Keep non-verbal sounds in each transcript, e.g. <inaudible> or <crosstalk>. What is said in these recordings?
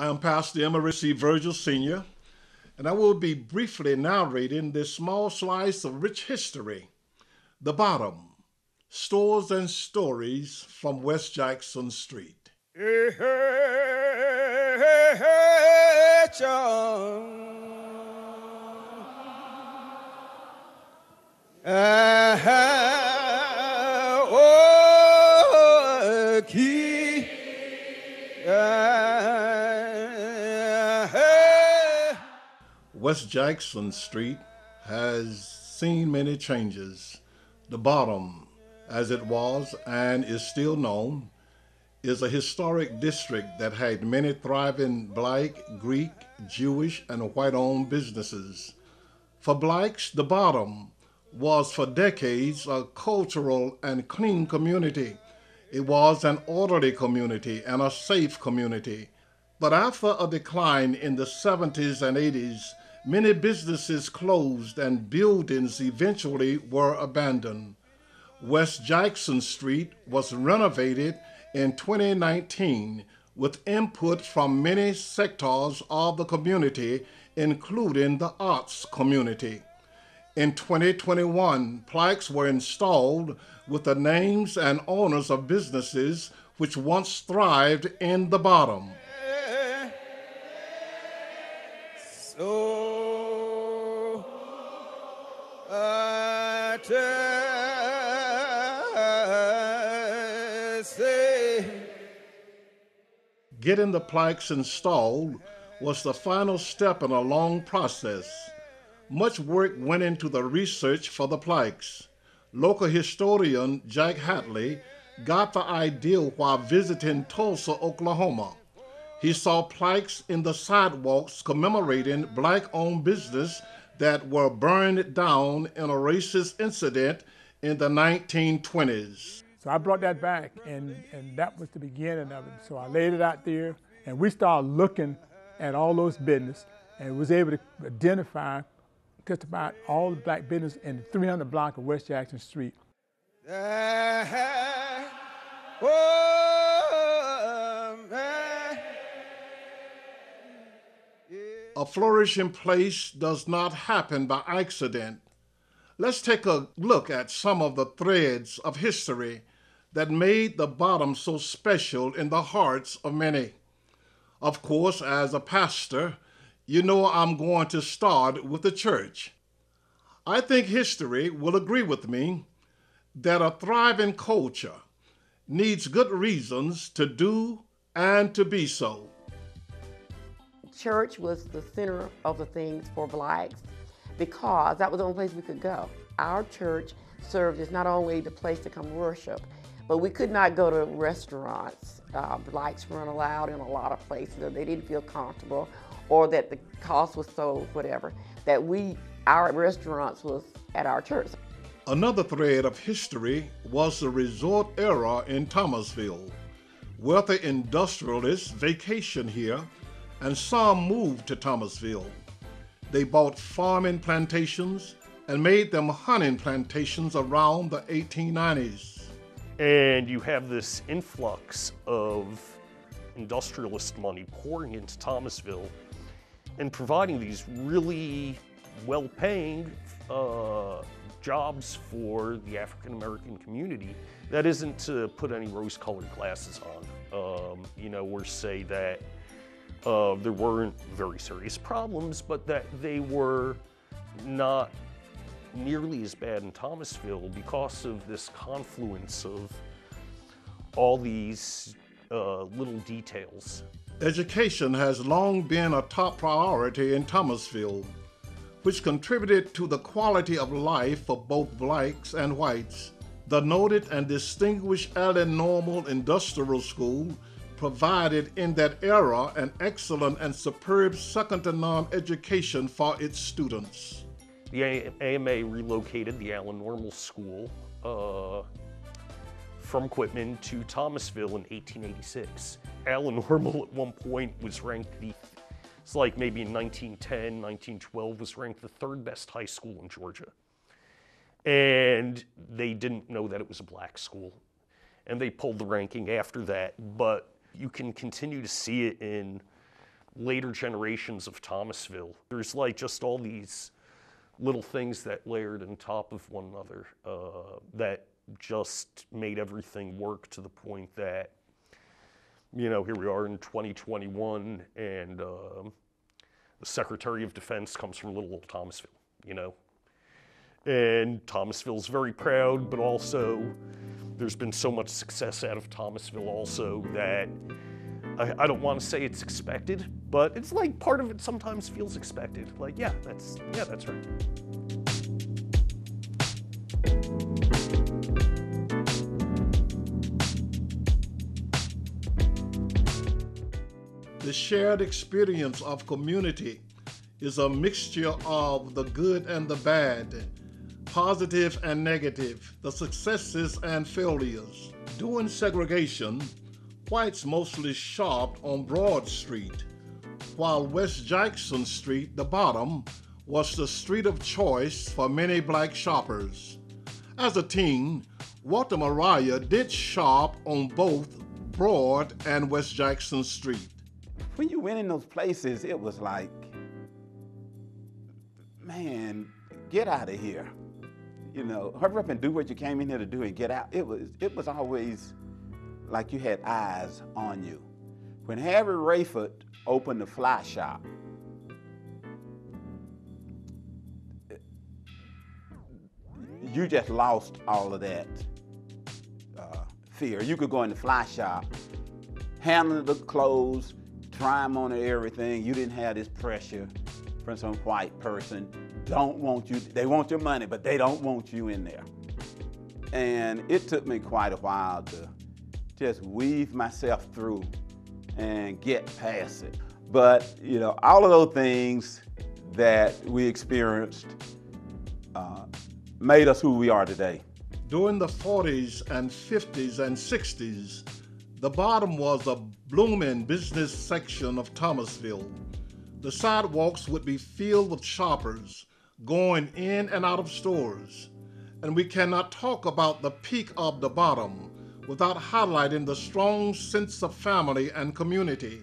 I am Pastor Emery C. Virgil Sr., and I will be briefly narrating this small slice of rich history. The bottom Stores and Stories from West Jackson Street. West Jackson Street has seen many changes. The bottom, as it was and is still known, is a historic district that had many thriving black, Greek, Jewish, and white owned businesses. For blacks, the bottom was for decades a cultural and clean community. It was an orderly community and a safe community. But after a decline in the 70s and 80s, Many businesses closed and buildings eventually were abandoned. West Jackson Street was renovated in 2019 with input from many sectors of the community, including the arts community. In 2021, plaques were installed with the names and owners of businesses which once thrived in the bottom. Getting the plaques installed was the final step in a long process. Much work went into the research for the plaques. Local historian Jack Hadley got the idea while visiting Tulsa, Oklahoma. He saw plaques in the sidewalks commemorating black owned business that were burned down in a racist incident in the 1920s. So I brought that back, and, and that was the beginning of it. So I laid it out there, and we started looking at all those business, and was able to identify just about all the black business in the 300 block of West Jackson Street. Oh, A flourishing place does not happen by accident. Let's take a look at some of the threads of history that made the bottom so special in the hearts of many. Of course, as a pastor, you know I'm going to start with the church. I think history will agree with me that a thriving culture needs good reasons to do and to be so church was the center of the things for blacks because that was the only place we could go. Our church served as not only the place to come worship, but we could not go to restaurants. Uh, blacks weren't allowed in a lot of places, they didn't feel comfortable, or that the cost was so whatever. That we, our restaurants was at our church. Another thread of history was the resort era in Thomasville. Wealthy industrialists vacationed here and some moved to Thomasville. They bought farming plantations and made them hunting plantations around the 1890s. And you have this influx of industrialist money pouring into Thomasville and providing these really well paying uh, jobs for the African American community. That isn't to put any rose colored glasses on, um, you know, or say that uh, there weren't very serious problems, but that they were not nearly as bad in Thomasville because of this confluence of all these uh, little details. Education has long been a top priority in Thomasville, which contributed to the quality of life for both blacks and whites. The noted and distinguished Allen Normal Industrial School provided in that era an excellent and superb second to none education for its students. The AMA relocated the Allen Normal School uh, from Quitman to Thomasville in 1886. Allen Normal at one point was ranked the, it's like maybe in 1910, 1912, was ranked the third best high school in Georgia. And they didn't know that it was a black school. And they pulled the ranking after that. But you can continue to see it in later generations of Thomasville. There's like just all these little things that layered on top of one another uh, that just made everything work to the point that, you know, here we are in 2021 and um, the Secretary of Defense comes from little old Thomasville, you know. And Thomasville's very proud, but also there's been so much success out of Thomasville also that I, I don't want to say it's expected, but it's like part of it sometimes feels expected. Like, yeah, that's yeah, that's right. The shared experience of community is a mixture of the good and the bad, positive and negative, the successes and failures. During segregation, whites mostly shopped on Broad Street, while West Jackson Street, the bottom, was the street of choice for many black shoppers. As a teen, Walter Mariah did shop on both Broad and West Jackson Street when you went in those places, it was like, man, get out of here. You know, hurry up and do what you came in here to do and get out. It was, it was always like you had eyes on you. When Harry Rayford opened the fly shop, you just lost all of that uh, fear. You could go in the fly shop, handle the clothes, try them on and everything. You didn't have this pressure from some white person. Don't want you, they want your money, but they don't want you in there. And it took me quite a while to just weave myself through and get past it. But, you know, all of those things that we experienced uh, made us who we are today. During the 40s and 50s and 60s, the bottom was a blooming business section of Thomasville. The sidewalks would be filled with shoppers going in and out of stores. And we cannot talk about the peak of the bottom without highlighting the strong sense of family and community.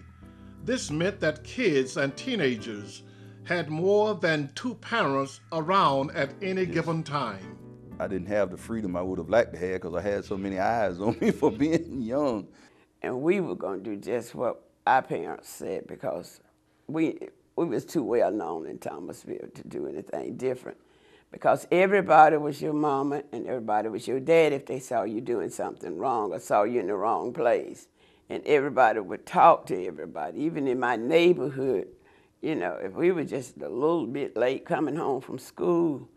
This meant that kids and teenagers had more than two parents around at any given time. I didn't have the freedom I would have liked to have because I had so many eyes <laughs> on me for being young and we were going to do just what our parents said because we we was too well known in Thomasville to do anything different. Because everybody was your mama and everybody was your dad if they saw you doing something wrong or saw you in the wrong place. And everybody would talk to everybody even in my neighborhood. You know if we were just a little bit late coming home from school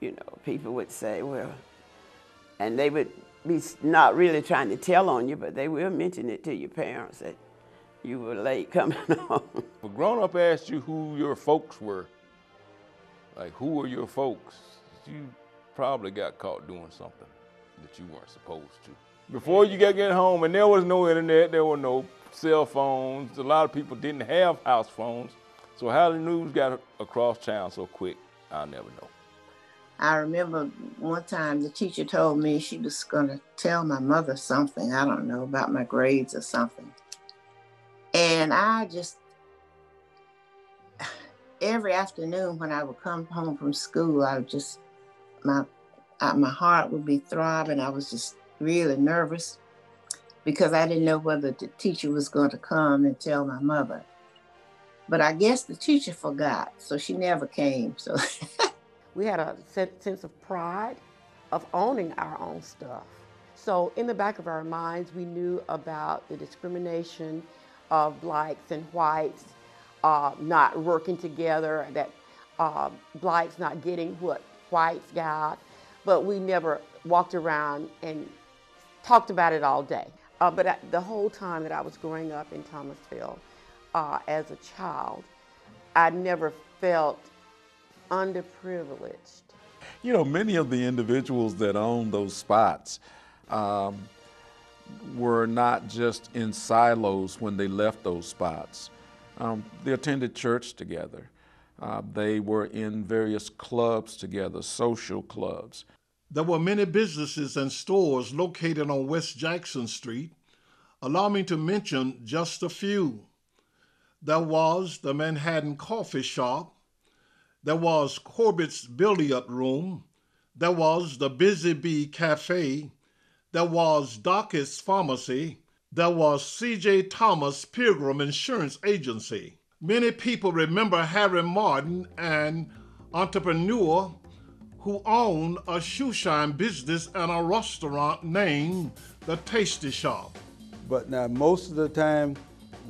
you know people would say well and they would be not really trying to tell on you, but they will mention it to your parents that you were late coming <laughs> home. If a grown up asked you who your folks were, like who are your folks, you probably got caught doing something that you weren't supposed to. Before you got get home, and there was no internet, there were no cell phones. A lot of people didn't have house phones. So how the news got across town so quick, I'll never know. I remember one time the teacher told me she was going to tell my mother something, I don't know, about my grades or something. And I just, every afternoon when I would come home from school, I would just, my, my heart would be throbbing. I was just really nervous because I didn't know whether the teacher was going to come and tell my mother. But I guess the teacher forgot, so she never came. So <laughs> we had a sense of pride of owning our own stuff. So in the back of our minds, we knew about the discrimination of blacks and whites uh, not working together, that uh, blacks not getting what whites got, but we never walked around and talked about it all day. Uh, but the whole time that I was growing up in Thomasville uh, as a child, I never felt underprivileged. You know, many of the individuals that own those spots um, were not just in silos when they left those spots. Um, they attended church together. Uh, they were in various clubs together, social clubs. There were many businesses and stores located on West Jackson Street. Allow me to mention just a few. There was the Manhattan Coffee Shop. There was Corbett's Billiard Room. There was the Busy Bee Cafe. There was Dockett's Pharmacy. There was C.J. Thomas Pilgrim Insurance Agency. Many people remember Harry Martin, an entrepreneur who owned a shoe shine business and a restaurant named The Tasty Shop. But now, most of the time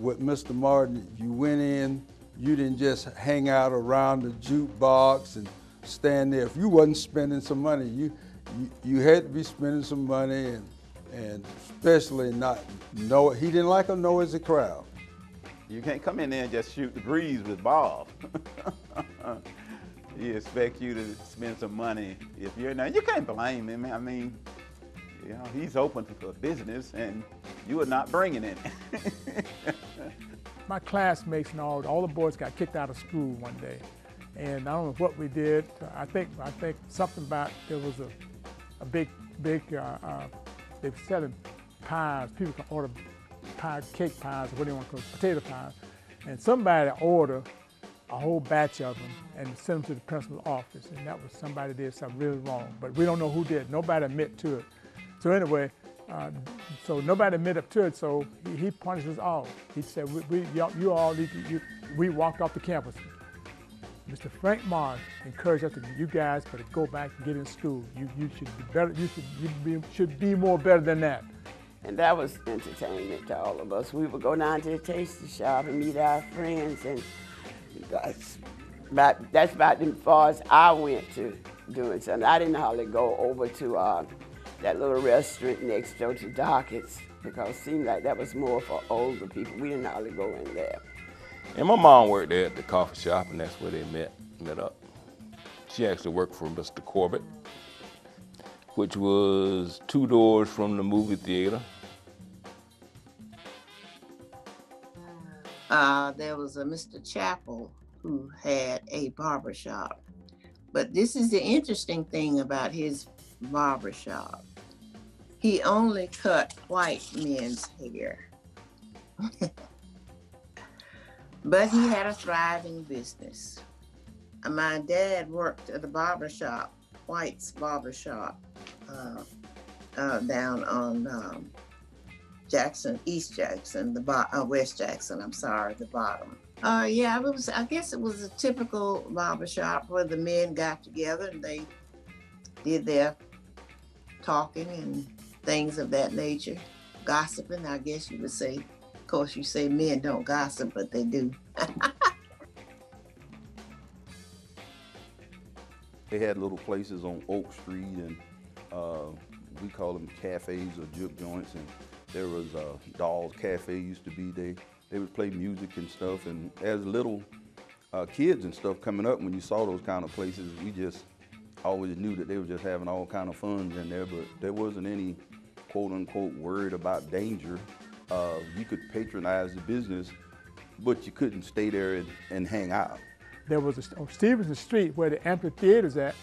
with Mr. Martin, you went in, you didn't just hang out around the jukebox and stand there. If you wasn't spending some money, you you, you had to be spending some money and and especially not know he didn't like a noisy crowd. You can't come in there and just shoot the breeze with Bob. <laughs> he expect you to spend some money if you're not. You can't blame him. I mean, you know, he's open for business and you are not bringing it. <laughs> My classmates and all, all the boys got kicked out of school one day. And I don't know what we did. I think I think something about there was a, a big, big, uh, uh, they were selling pies. People can order pie, cake pies, what do you want to call it, potato pies. And somebody ordered a whole batch of them and sent them to the principal's office. And that was somebody did something really wrong. But we don't know who did. Nobody admit to it. So anyway, uh, so nobody admitted up to it. So he, he punished us all. He said, we, we you all you, we walked off the campus. Mr. Frank Mars encouraged us to, you guys better go back and get in school. You, you should be better, you should, you be, should be more better than that. And that was entertainment to all of us. We would go down to the tasty shop and meet our friends, and that's about, that's about as far as I went to doing something. I didn't hardly go over to uh, that little restaurant next door to Dockett's because it seemed like that was more for older people. We didn't hardly go in there. And my mom worked there at the coffee shop, and that's where they met met up. She actually worked for Mr. Corbett, which was two doors from the movie theater. Uh, there was a Mr. Chapel who had a barber shop. But this is the interesting thing about his barber shop. He only cut white men's hair. <laughs> but he had a thriving business. My dad worked at the barber shop, White's barber shop, uh, uh, down on um, Jackson, East Jackson, the bo- uh, West Jackson. I'm sorry, the bottom. Uh, yeah, it was. I guess it was a typical barber shop where the men got together and they did their talking and things of that nature, gossiping. I guess you would say. Of course, you say men don't gossip, but they do. <laughs> They had little places on Oak Street, and uh, we call them cafes or juke joints. And there was uh, Doll's Cafe used to be. They they would play music and stuff. And as little uh, kids and stuff coming up, when you saw those kind of places, we just always knew that they were just having all kind of fun in there. But there wasn't any quote unquote worried about danger. Uh, you could patronize the business, but you couldn't stay there and, and hang out. There was a, on Stevenson Street where the amphitheater's at.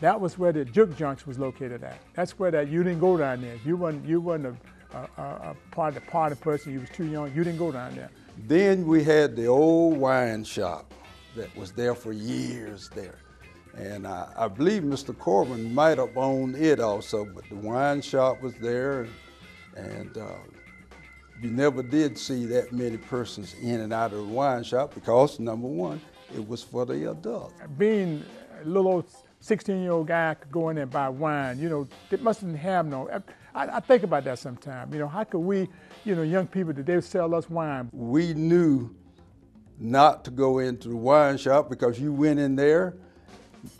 That was where the juke junks was located at. That's where that you didn't go down there. You weren't you wasn't a, a, a part of the party person. You was too young. You didn't go down there. Then we had the old wine shop that was there for years there. And I, I believe Mr. Corbin might have owned it also, but the wine shop was there. And uh, you never did see that many persons in and out of the wine shop because, number one, it was for the adults. Being a little old 16 year old guy could go in there and buy wine, you know, it mustn't have no. I, I think about that sometimes. You know, how could we, you know, young people today sell us wine? We knew not to go into the wine shop because you went in there,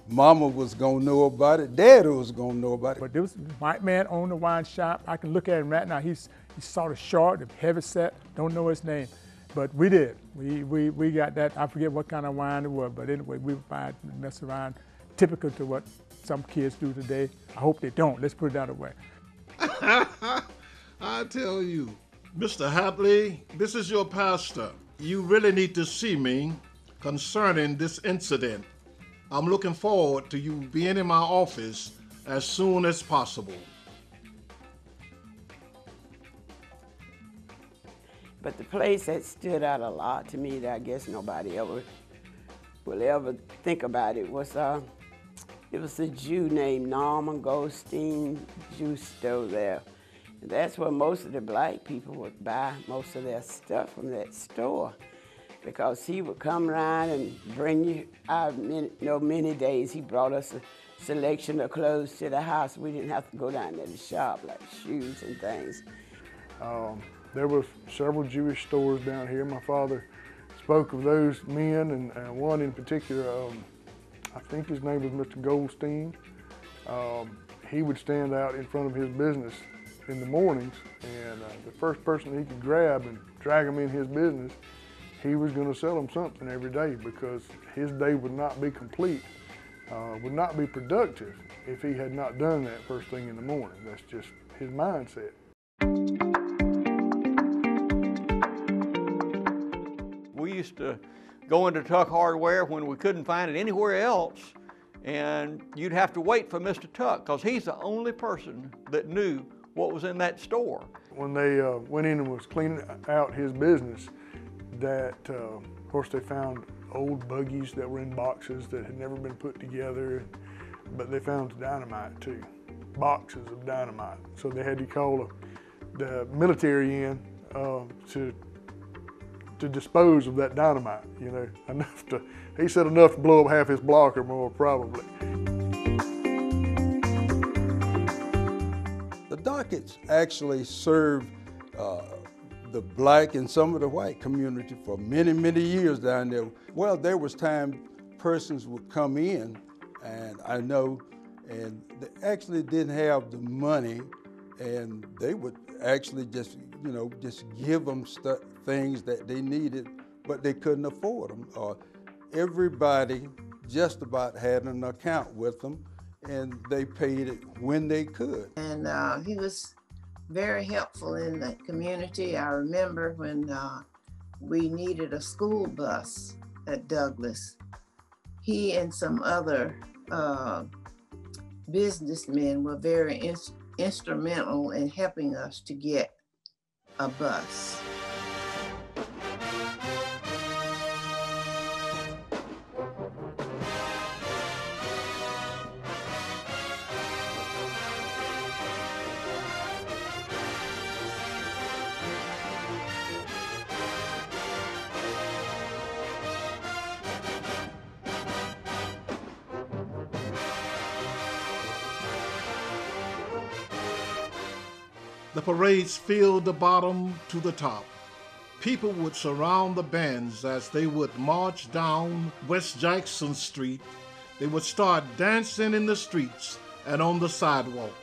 mama was gonna know about it, dad was gonna know about it. But there was white man owned the wine shop. I can look at him right now. He's he's sort of short, heavy set, don't know his name. But we did. We, we, we got that. I forget what kind of wine it was, but anyway, we would and mess around. Typical to what some kids do today. I hope they don't. Let's put it that way. <laughs> I tell you, Mr. Hadley, this is your pastor. You really need to see me concerning this incident. I'm looking forward to you being in my office as soon as possible. But the place that stood out a lot to me that I guess nobody ever will ever think about it was uh, it was a Jew named Norman Goldstein Jew store there. And that's where most of the black people would buy most of their stuff from that store. Because he would come around and bring you you know, many days. He brought us a selection of clothes to the house. We didn't have to go down to the shop like shoes and things. Um, there were several Jewish stores down here. My father spoke of those men, and, and one in particular, um, I think his name was Mr. Goldstein. Um, he would stand out in front of his business in the mornings, and uh, the first person he could grab and drag him in his business, he was going to sell him something every day because his day would not be complete, uh, would not be productive if he had not done that first thing in the morning. That's just his mindset. Used to go into Tuck Hardware when we couldn't find it anywhere else, and you'd have to wait for Mr. Tuck because he's the only person that knew what was in that store. When they uh, went in and was cleaning out his business, that uh, of course they found old buggies that were in boxes that had never been put together, but they found dynamite too, boxes of dynamite. So they had to call the military in uh, to to dispose of that dynamite. You know, <laughs> enough to he said enough to blow up half his block or more probably. The Docketts actually served uh, the black and some of the white community for many, many years down there. Well, there was time persons would come in, and I know, and they actually didn't have the money, and they would actually just, you know, just give them stu- things that they needed, but they couldn't afford them. Uh, everybody just about had an account with them, and they paid it when they could. And uh, he was very helpful in the community. I remember when uh, we needed a school bus at Douglas, he and some other uh, businessmen were very ins- instrumental in helping us to get a bus. The parades filled the bottom to the top. People would surround the bands as they would march down West Jackson Street. They would start dancing in the streets and on the sidewalks.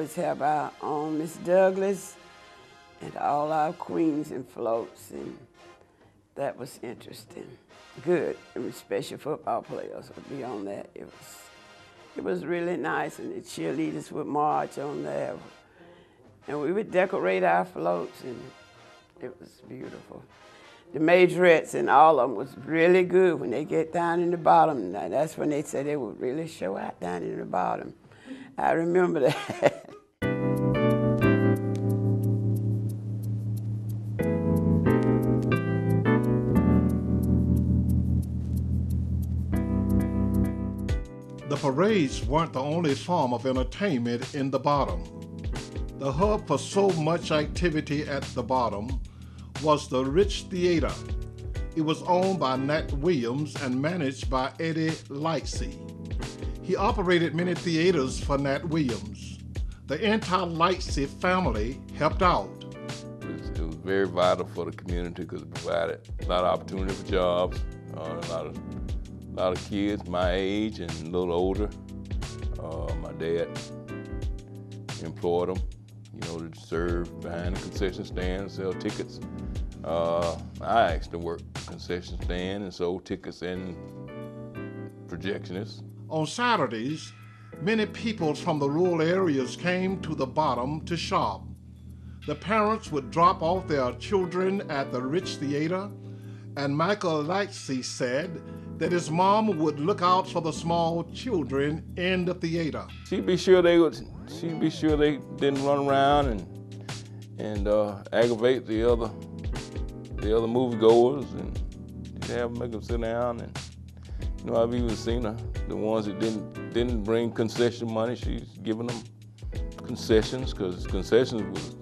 Always have our own Miss Douglas and all our queens and floats, and that was interesting. Good, and special football players would be on that. It was, it was really nice, and the cheerleaders would march on there, and we would decorate our floats, and it was beautiful. The majorettes and all of them was really good when they get down in the bottom. Now, that's when they said they would really show out down in the bottom. I remember that. <laughs> parades weren't the only form of entertainment in the bottom. The hub for so much activity at the bottom was the Ritz Theater. It was owned by Nat Williams and managed by Eddie Lightsey. He operated many theaters for Nat Williams. The entire Lightsey family helped out. It was, it was very vital for the community because it provided a lot of opportunity for jobs. Uh, a lot of a lot of kids my age and a little older. Uh, my dad employed them, you know, to serve behind the concession stand, sell tickets. Uh, I actually worked concession stand and sold tickets and projectionist. On Saturdays, many people from the rural areas came to the bottom to shop. The parents would drop off their children at the Ritz Theater, and Michael Lightsey said that his mom would look out for the small children in the theater. She'd be sure they would. She'd be sure they didn't run around and and uh, aggravate the other the other moviegoers, and she'd have them make them sit down. And you know, I've even seen her, the ones that didn't didn't bring concession money. She's giving them concessions because concessions was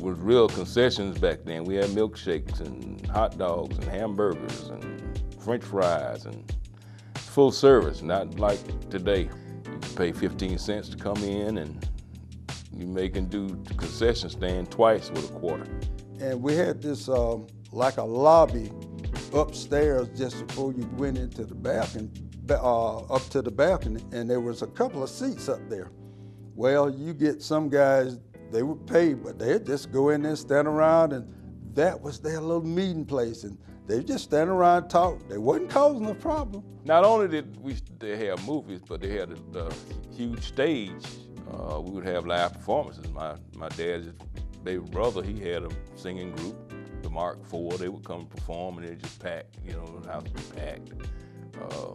was real concessions back then. We had milkshakes and hot dogs and hamburgers and French fries and full service, not like today. You can pay 15 cents to come in and you make and do the concession stand twice with a quarter. And we had this um, like a lobby upstairs just before you went into the balcony, uh, up to the balcony, and there was a couple of seats up there. Well, you get some guys, they would pay, but they'd just go in there, stand around, and that was their little meeting place. And they just stand around and talk. They wasn't causing a problem. Not only did we they have movies, but they had a, a huge stage. Uh, we would have live performances. My my dad's baby brother, he had a singing group, the Mark IV. They would come perform and they just pack, you know, the house would be packed. Uh,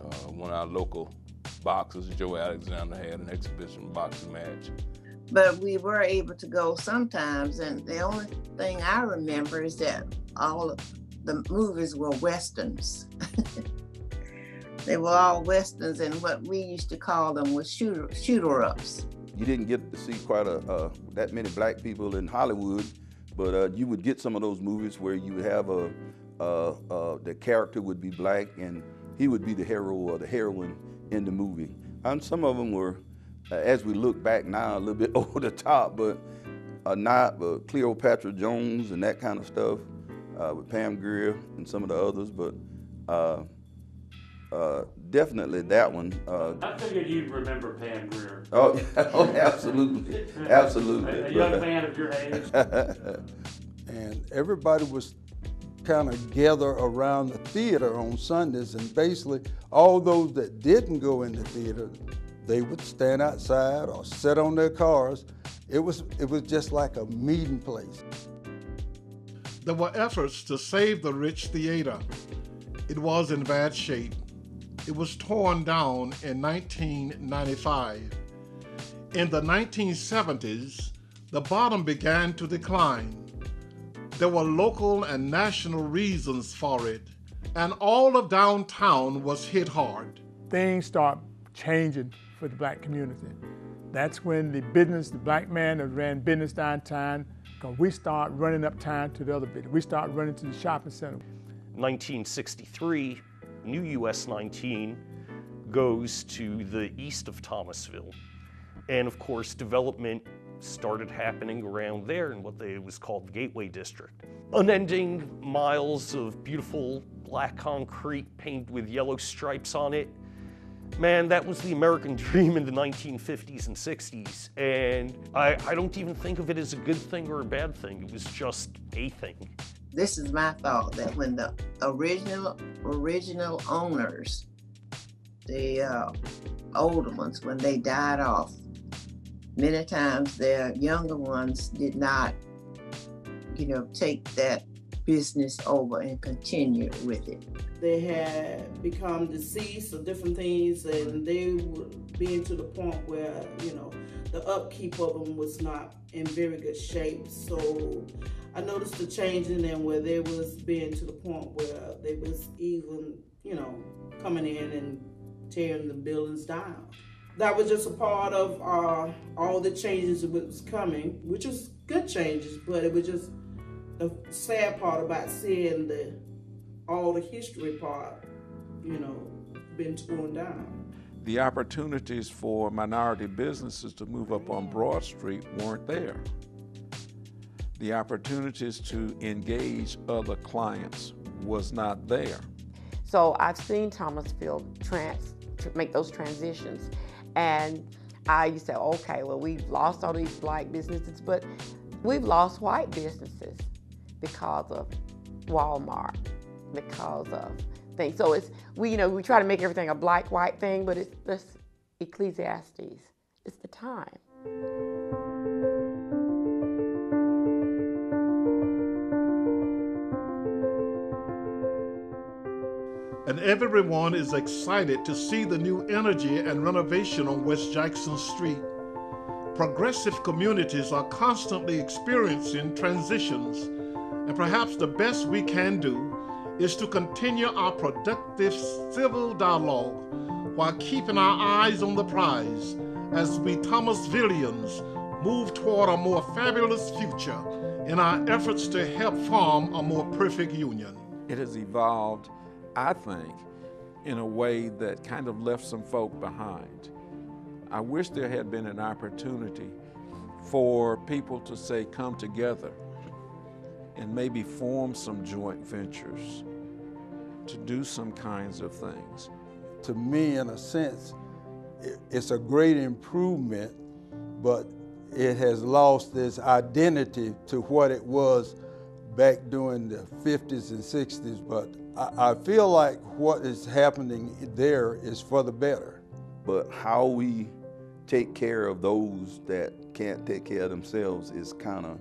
uh, one of our local boxers, Joe Alexander, had an exhibition boxing match. But we were able to go sometimes, and the only thing I remember is that all of the movies were westerns. <laughs> they were all westerns, and what we used to call them was shooter shooter ups. You didn't get to see quite a uh, that many black people in Hollywood, but uh, you would get some of those movies where you would have a uh, the character would be black and he would be the hero or the heroine in the movie. And some of them were, uh, as we look back now, a little bit <laughs> over the top, but uh, not uh, Cleopatra Jones and that kind of stuff uh, with Pam Grier and some of the others, but uh, uh, definitely that one. Uh, I figured you'd remember Pam Grier. Oh, <laughs> oh absolutely, <laughs> absolutely. A, a young man of your age. <laughs> and everybody was kind of gather around the theater on Sundays, and basically all those that didn't go in the theater, they would stand outside or sit on their cars. It was it was just like a meeting place. There were efforts to save the Ritz Theater. It was in bad shape. It was torn down in 1995. In the 1970s, the bottom began to decline. There were local and national reasons for it, and all of downtown was hit hard. Things start changing for the black community. That's when the business, the black man that ran business downtown, because we start running uptown to the other building. We start running to the shopping center. 1963, New US 19 goes to the east of Thomasville. And of course, development started happening around there in what they, was called the Gateway District. Unending miles of beautiful black concrete painted with yellow stripes on it man, that was the American <laughs> dream in the 1950s and 60s. And I, I don't even think of it as a good thing or a bad thing. It was just a thing. This is my thought that when the original original owners, the uh, older ones, when they died off, many times their younger ones did not, you know, take that business over and continue with it they had become deceased or different things, and they were being to the point where, you know, the upkeep of them was not in very good shape. So I noticed the change in them where they was being to the point where they was even, you know, coming in and tearing the buildings down. That was just a part of uh, all the changes that was coming, which was good changes, but it was just the sad part about seeing the all the history part, you know, been torn down. The opportunities for minority businesses to move up on Broad Street weren't there. The opportunities to engage other clients was not there. So I've seen Thomasville trans, make those transitions. And I used to say, okay, well, we've lost all these black businesses, but we've lost white businesses because of Walmart because of things. So it's we you know we try to make everything a black white thing, but it's this Ecclesiastes. It's the time. and everyone is excited to see the new energy and renovation on West Jackson Street. Progressive communities are constantly experiencing transitions, and perhaps the best we can do is to continue our productive civil dialogue while keeping our eyes on the prize as we Thomasvillians move toward a more fabulous future in our efforts to help form a more perfect union. It has evolved I think, in a way that kind of left some folk behind. I wish there had been an opportunity for people to say, come together and maybe form some joint ventures to do some kinds of things. To me, in a sense, it's a great improvement, but it has lost its identity to what it was back during the 50s and 60s. But I, feel like what is happening there is for the better. But how we take care of those that can't take care of themselves is kind of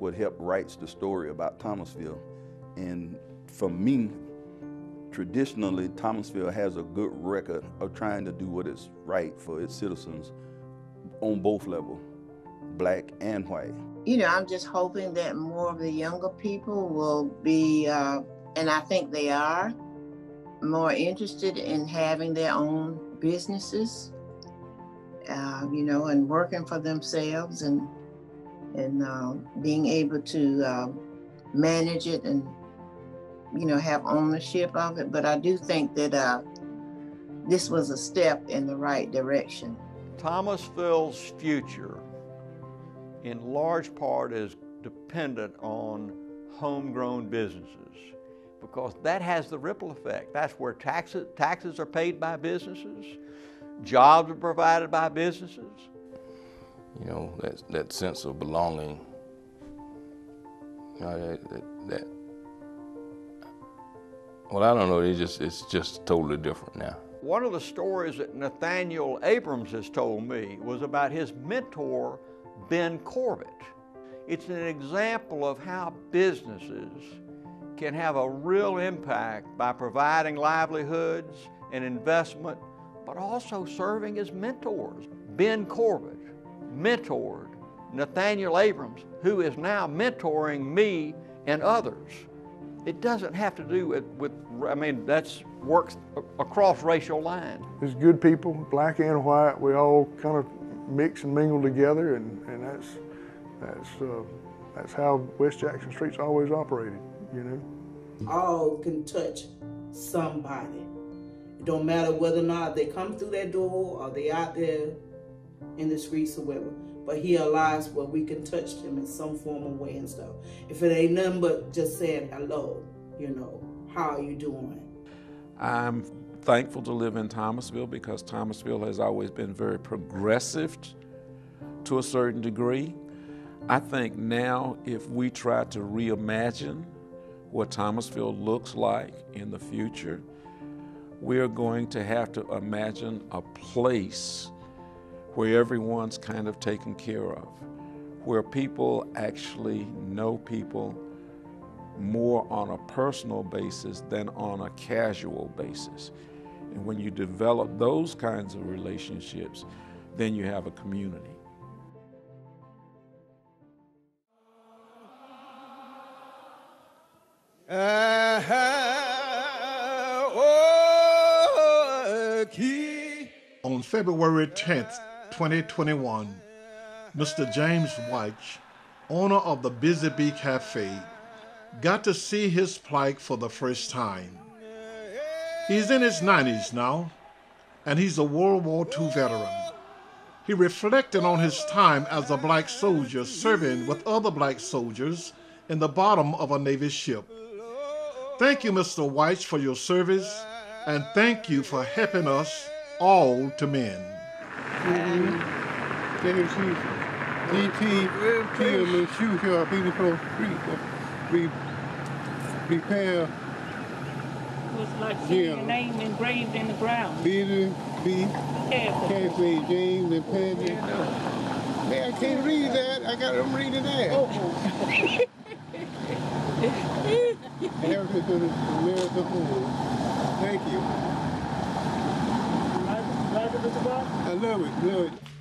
what helped writes the story about Thomasville. And for me, traditionally, Thomasville has a good record of trying to do what is right for its citizens on both levels, black and white. You know, I'm just hoping that more of the younger people will be uh, and I think they are more interested in having their own businesses, uh, you know, and working for themselves and and uh, being able to uh, manage it and you know have ownership of it. But I do think that uh, this was a step in the right direction. Thomasville's future, in large part, is dependent on homegrown businesses because that has the ripple effect. That's where taxes, taxes are paid by businesses, jobs are provided by businesses. You know, that, that sense of belonging, you know, that, that, that, well, I don't know, it's just, it's just totally different now. One of the stories that Nathaniel Abrams has told me was about his mentor, Ben Corbett. It's an example of how businesses can have a real impact by providing livelihoods and investment, but also serving as mentors. Ben Corbett mentored Nathaniel Abrams, who is now mentoring me and others. It doesn't have to do with, with I mean, that's works across racial lines. There's good people, black and white. We all kind of mix and mingle together, and, and that's that's uh, that's how West Jackson Street's always operated you know? All can touch somebody. It don't matter whether or not they come through that door or they out there in the streets or whatever. But he allows where we can touch them in some form of way and stuff. If it ain't nothing but just saying hello, you know, how are you doing? I'm thankful to live in Thomasville because Thomasville has always been very progressive to a certain degree. I think now if we try to reimagine what Thomasville looks like in the future, we are going to have to imagine a place where everyone's kind of taken care of, where people actually know people more on a personal basis than on a casual basis. And when you develop those kinds of relationships, then you have a community. Uh-huh. Oh, on February 10th, 2021, Mr. James White, owner of the Busy Bee Cafe, got to see his plight for the first time. He's in his 90s now, and he's a World War II veteran. He reflected on his time as a black soldier serving with other black soldiers in the bottom of a Navy ship. Thank you, Mr. White, for your service, and thank you for helping us all to mend. repair was like seeing Yeah. your name engraved in the ground. Peter B. Cafe. James and Peggy. Man, I can't read that. I got I'm reading that. Oh. America to the America. Thank you. Like it, Mr. Bob? I it, love it.